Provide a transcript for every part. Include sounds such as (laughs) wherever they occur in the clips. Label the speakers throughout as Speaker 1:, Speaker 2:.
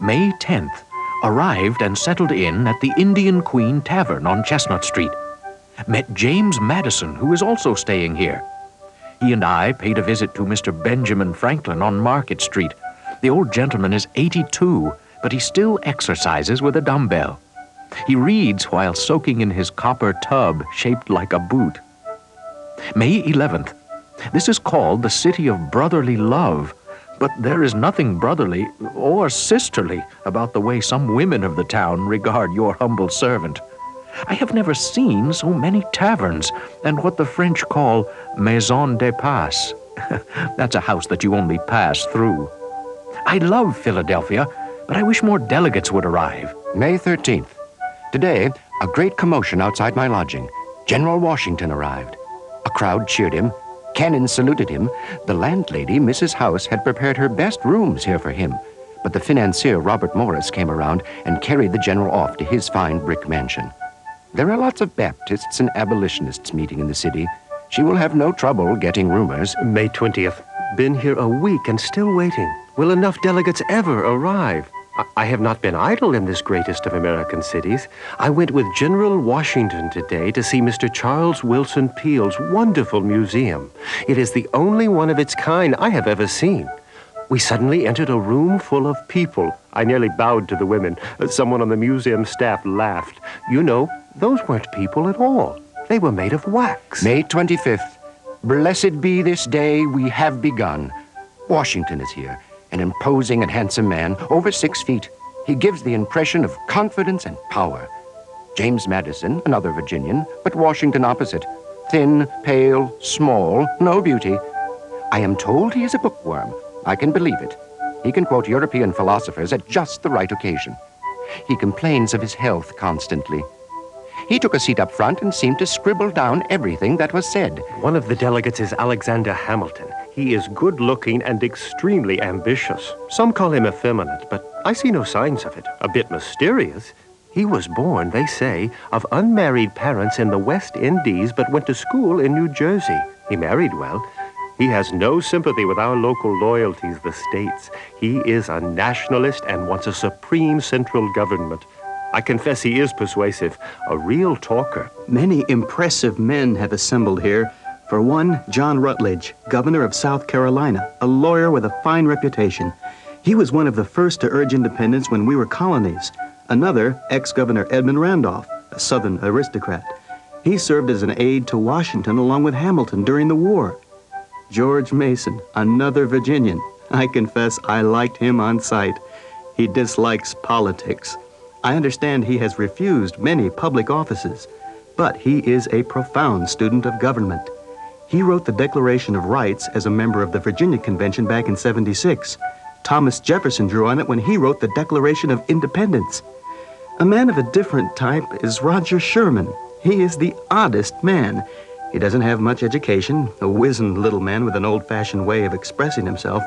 Speaker 1: May 10th, arrived and settled in at the Indian Queen Tavern on Chestnut Street. Met James Madison, who is also staying here. He and I paid a visit to Mr. Benjamin Franklin on Market Street. The old gentleman is 82, but he still exercises with a dumbbell. He reads while soaking in his copper tub shaped like a boot. May 11th. This is called the City of Brotherly Love, but there is nothing brotherly or sisterly about the way some women of the town regard your humble servant. I have never seen so many taverns and what the French call maison de passe. (laughs) That's a house that you only pass through. I love Philadelphia, but I wish more delegates would arrive.
Speaker 2: May 13th. Today, a great commotion outside my lodging. General Washington arrived. A crowd cheered him. Cannon saluted him. The landlady, Mrs. House, had prepared her best rooms here for him. But the financier, Robert Morris, came around and carried the general off to his fine brick mansion. There are lots of Baptists and abolitionists meeting in the city. She will have no trouble getting roomers.
Speaker 3: May 20th. Been here a week and still waiting. Will enough delegates ever arrive? I, have not been idle in this greatest of American cities. I went with General Washington today to see Mr. Charles Willson Peale's wonderful museum. It is the only one of its kind I have ever seen. We suddenly entered a room full of people. I nearly bowed to the women. Uh, someone on the museum staff laughed. You know, those weren't people at all. They were made of wax.
Speaker 2: May 25th. Blessed be this day we have begun. Washington is here, an imposing and handsome man, over six feet. He gives the impression of confidence and power. James Madison, another Virginian, but Washington opposite. Thin, pale, small, no beauty. I am told he is a bookworm. I can believe it. He can quote European philosophers at just the right occasion. He complains of his health constantly. He took a seat up front and seemed to scribble down everything that was said.
Speaker 3: One of the delegates is Alexander Hamilton. He is good looking and extremely ambitious. Some call him effeminate, but I see no signs of it. A bit mysterious. He was born, they say, of unmarried parents in the West Indies, but went to school in New Jersey. He married well. He has no sympathy with our local loyalties, the states. He is a nationalist and wants a supreme central government. I confess he is persuasive, a real talker.
Speaker 4: Many impressive men have assembled here. For one, John Rutledge, governor of South Carolina, a lawyer with a fine reputation. He was one of the first to urge independence when we were colonies. Another, ex-governor Edmund Randolph, a Southern aristocrat. He served as an aide to Washington along with Hamilton during the war. George Mason, another Virginian. I confess I liked him on sight. He dislikes politics. I understand he has refused many public offices, but he is a profound student of government. He wrote the Declaration of Rights as a member of the Virginia Convention back in 76. Thomas Jefferson drew on it when he wrote the Declaration of Independence. A man of a different type is Roger Sherman. He is the oddest man. He doesn't have much education, a wizened little man with an old-fashioned way of expressing himself,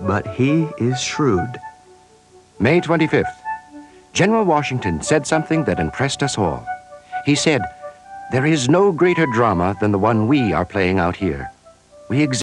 Speaker 4: but he is shrewd.
Speaker 2: May 25th. General Washington said something that impressed us all. He said, There is no greater drama than the one we are playing out here. We